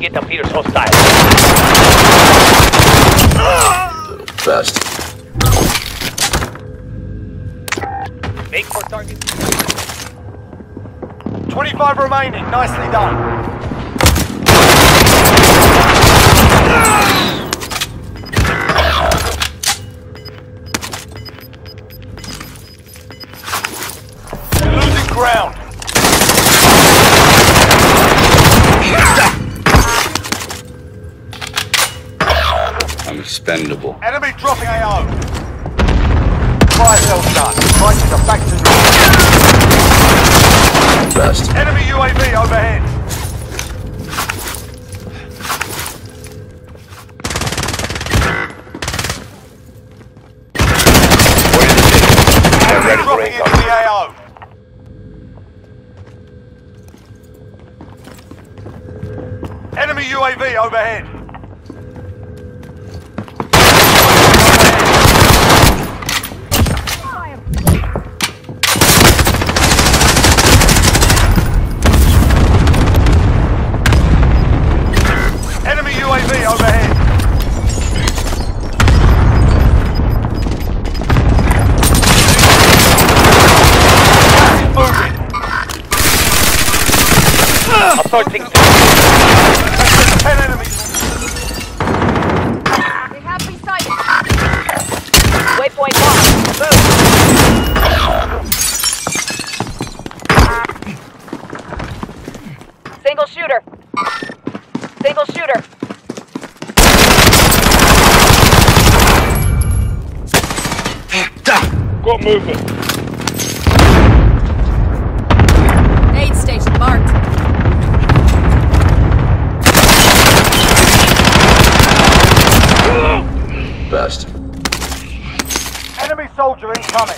Target appears hostile. Best. Make for target. 25 remaining. Nicely done. You're losing ground. I'm expendable. Enemy dropping AO. Fire sales done. Prices are back to normal. Best. Enemy UAV overhead. For Dropping into the AO. Enemy UAV overhead. Approaching. Ten enemies. They have me sighted. Waypoint marked. Move. Single shooter. Single shooter. Got movement. Aid station marked. Best. Enemy soldier incoming.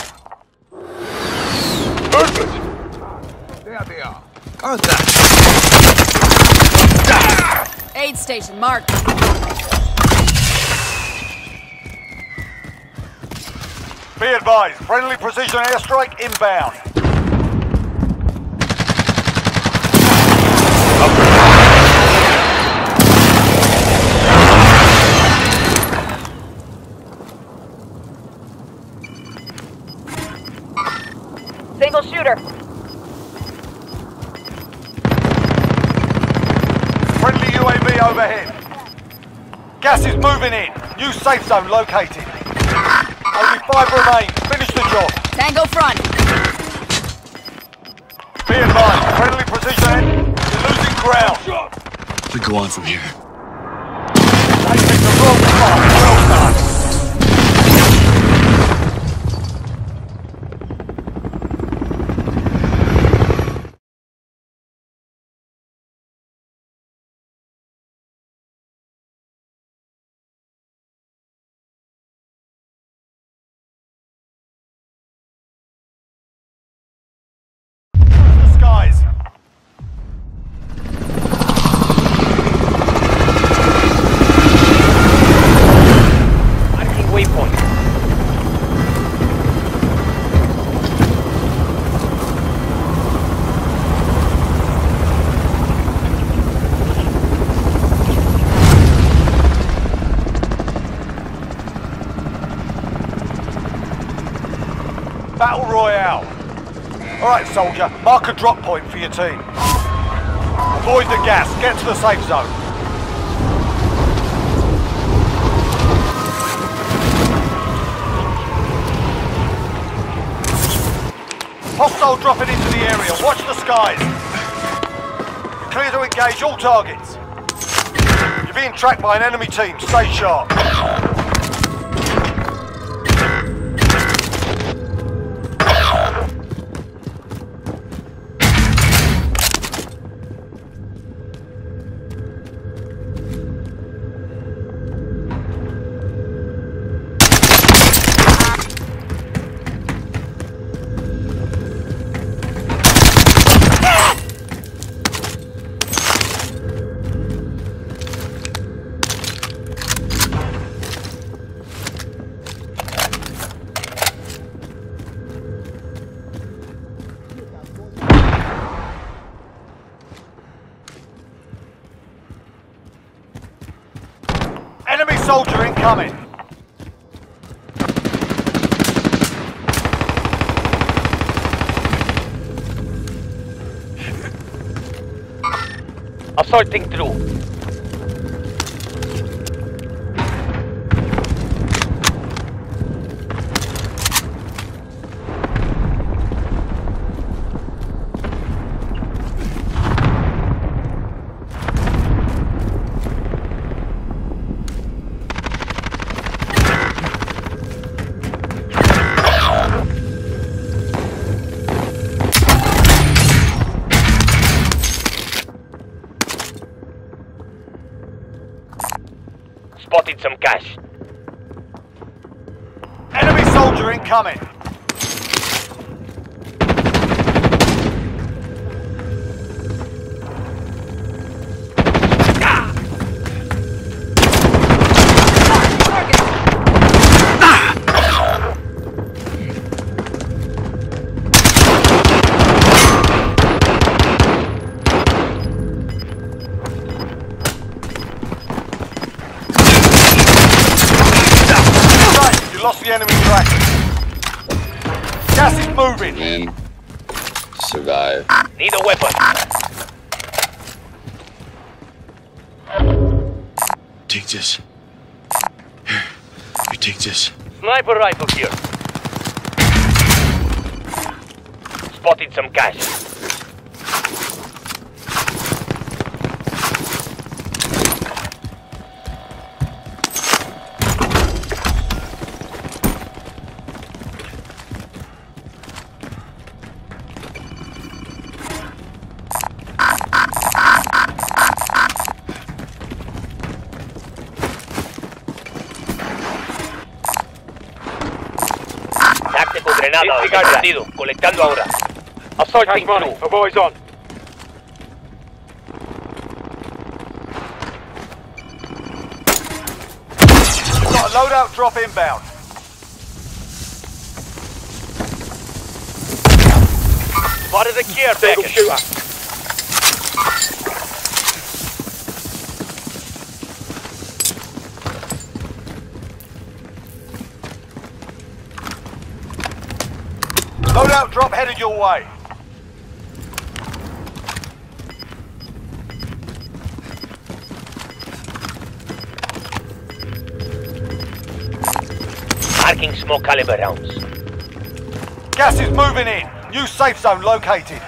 There they are. Contact. Aid station marked. Be advised, friendly precision airstrike inbound. Single shooter. Friendly UAV overhead. Gas is moving in. New safe zone located. Only five remain. Finish the job. Tango front. Be advised, friendly precision. You're losing ground. We go on from here. Taking the wrong path. Battle Royale. Alright, soldier, mark a drop point for your team. Avoid the gas, get to the safe zone. Hostile dropping into the area, watch the skies. Clear to engage all targets. You're being tracked by an enemy team, stay sharp. Incoming. Assaulting through. Some cash. Enemy soldier incoming. The enemy track. Gas is moving. Win. Survive. Need a weapon. Take this. Here. You take this. Sniper rifle here. Spotted some cash. Táctico grenada. Disregardado. Colectando ahora. Assaulting through. A boys on. Got a loadout drop inbound. Spotted a care package. Loadout drop headed your way. Marking small caliber rounds. Gas is moving in. New safe zone located.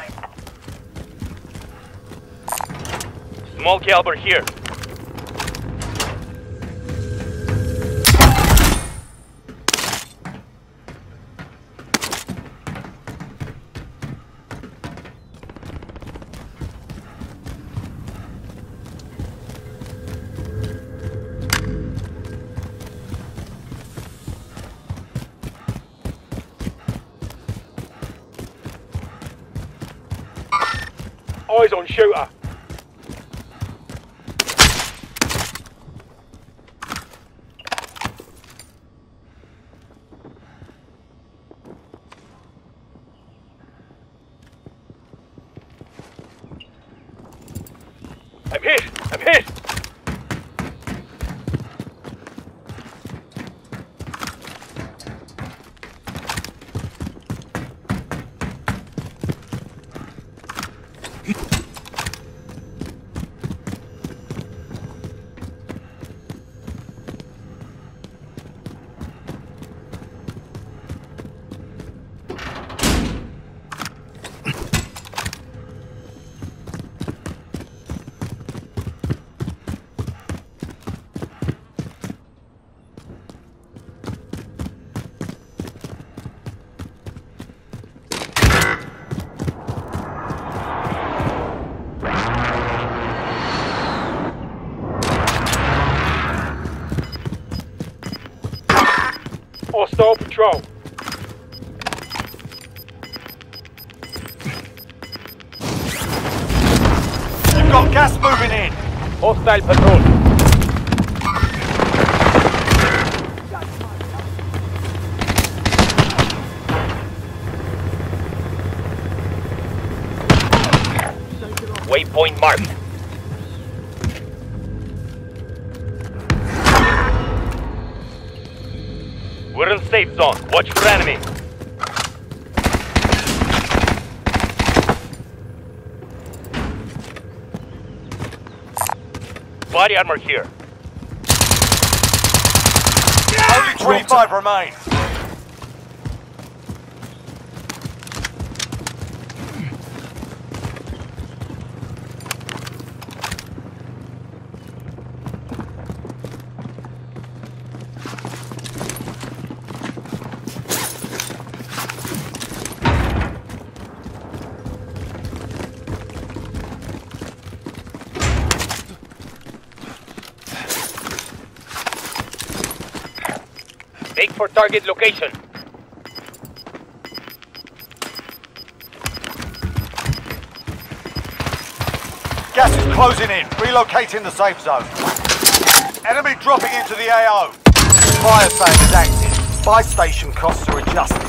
Small caliber here. Shooter. I'm hit! I'm hit! Hostile patrol. Waypoint marked. We're in safe zone. Watch for enemy. Body armor here. Only 25 remain. For target location. Gas is closing in. Relocating the safe zone. Enemy dropping into the AO. Fire sale is active. Buy station costs are adjusted.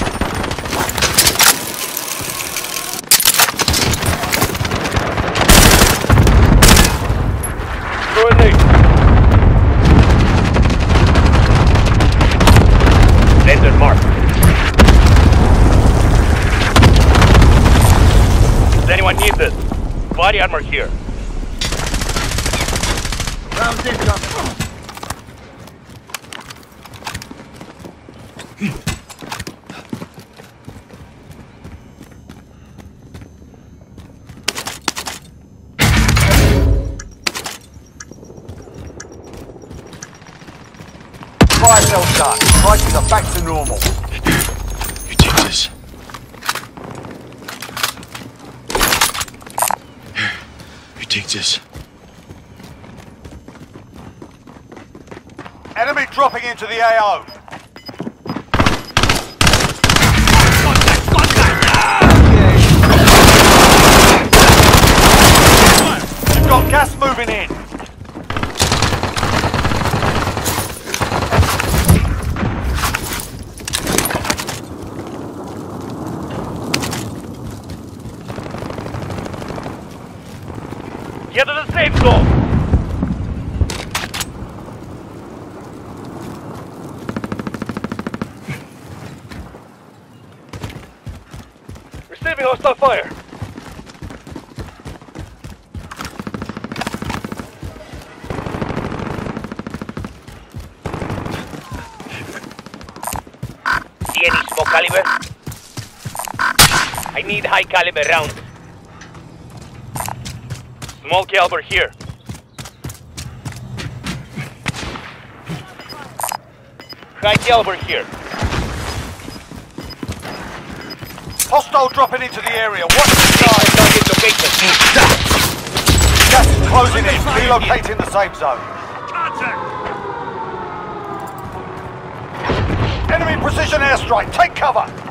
Grenade. Laser mark. Does anyone need this? Body armor here. Round incoming. Fire shut. Prices are back to normal. You take this. You take this. Enemy dropping into the AO. Got gas moving in. Get to the safe. Receiving hostile fire. See any small caliber? I need high caliber rounds. Small caliber here. High caliber here. Hostile dropping into the area. Watch the for target location. Gas is closing in. Relocating the safe zone. Contact. Enemy precision airstrike. Take cover.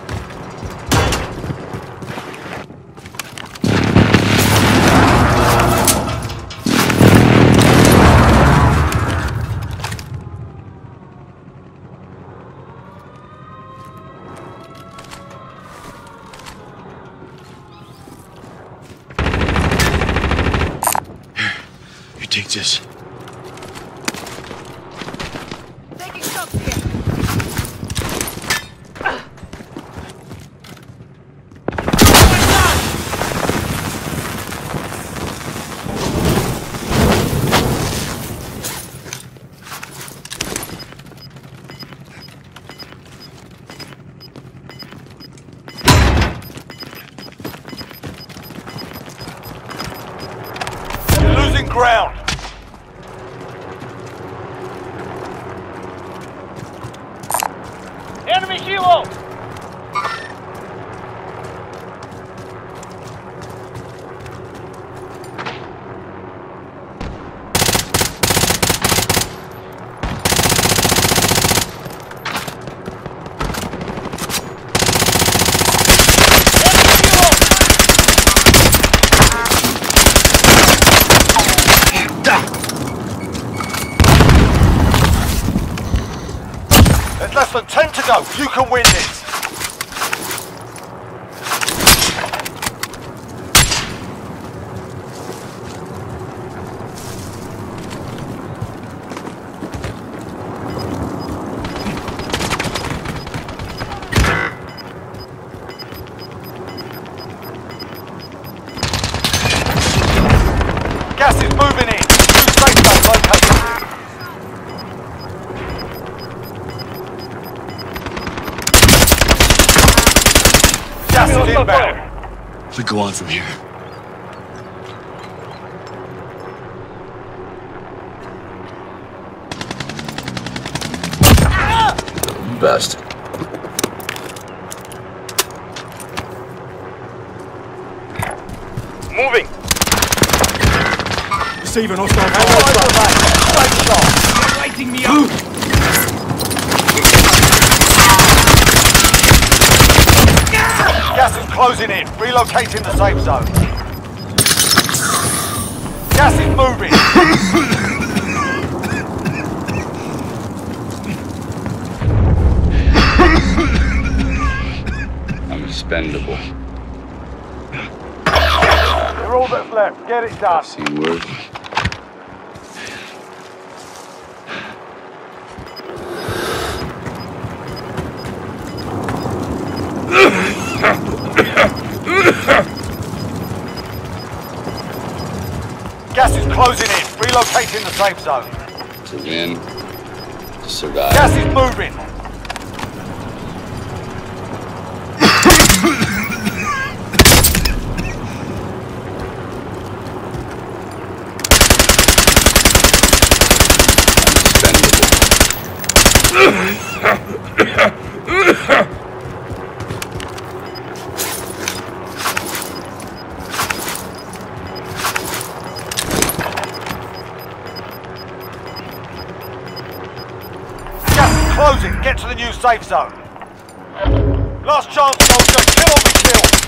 You can win this. Gas is moving in. We go on from here. Best. Moving. Receiving hostile Straight shot. Lighting me up. Gas is closing in. Relocating the safe zone. Gas is moving. I'm expendable. You're all that's left. Get it done. Seen worse. Relocating the safe zone. To win. To survive. Gas is moving. Is closing. Get to the new safe zone. Last chance, soldier. Kill or be killed.